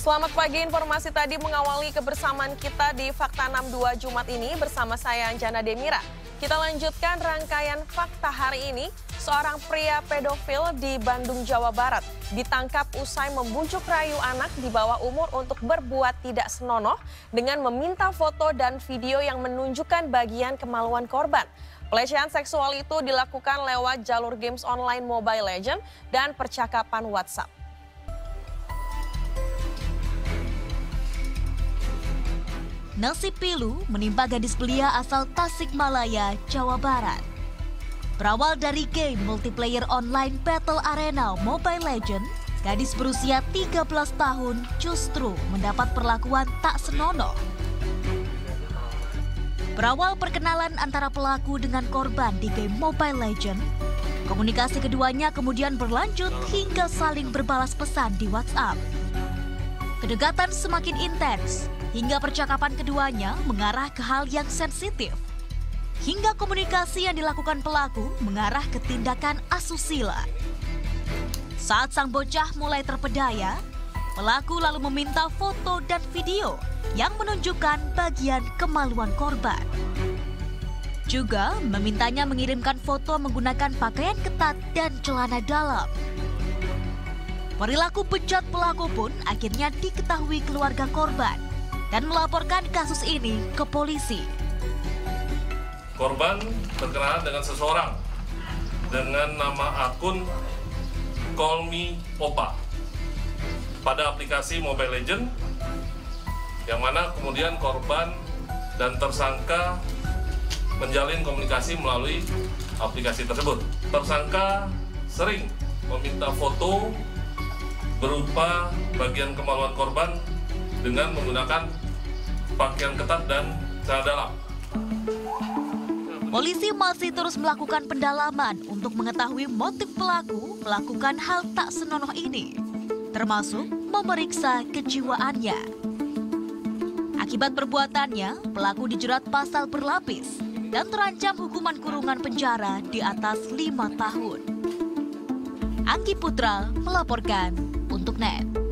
Selamat pagi, informasi tadi mengawali kebersamaan kita di Fakta 62 Jumat ini bersama saya Anjana Demira. Kita lanjutkan rangkaian fakta hari ini. Seorang pria pedofil di Bandung, Jawa Barat ditangkap usai membujuk rayu anak di bawah umur untuk berbuat tidak senonoh dengan meminta foto dan video yang menunjukkan bagian kemaluan korban. Pelecehan seksual itu dilakukan lewat jalur games online Mobile Legends dan percakapan WhatsApp. Nasib pilu menimpa gadis belia asal Tasikmalaya, Jawa Barat. Berawal dari game multiplayer online Battle Arena Mobile Legends, gadis berusia 13 tahun justru mendapat perlakuan tak senonoh. Berawal perkenalan antara pelaku dengan korban di game Mobile Legends, komunikasi keduanya kemudian berlanjut hingga saling berbalas pesan di WhatsApp. Kedekatan semakin intens, hingga percakapan keduanya mengarah ke hal yang sensitif. Hingga komunikasi yang dilakukan pelaku mengarah ke tindakan asusila. Saat sang bocah mulai terpedaya, pelaku lalu meminta foto dan video yang menunjukkan bagian kemaluan korban. Juga memintanya mengirimkan foto menggunakan pakaian ketat dan celana dalam. Perilaku bejat pelaku pun akhirnya diketahui keluarga korban dan melaporkan kasus ini ke polisi. Korban berkenalan dengan seseorang dengan nama akun Call Me Opa pada aplikasi Mobile Legend yang mana kemudian korban dan tersangka menjalin komunikasi melalui aplikasi tersebut. Tersangka sering meminta foto berupa bagian kemaluan korban dengan menggunakan pakaian ketat dan celana dalam. Polisi masih terus melakukan pendalaman untuk mengetahui motif pelaku melakukan hal tak senonoh ini, termasuk memeriksa kejiwaannya. Akibat perbuatannya, pelaku dijerat pasal berlapis dan terancam hukuman kurungan penjara di atas lima tahun. Anggi Putra melaporkan untuk NET.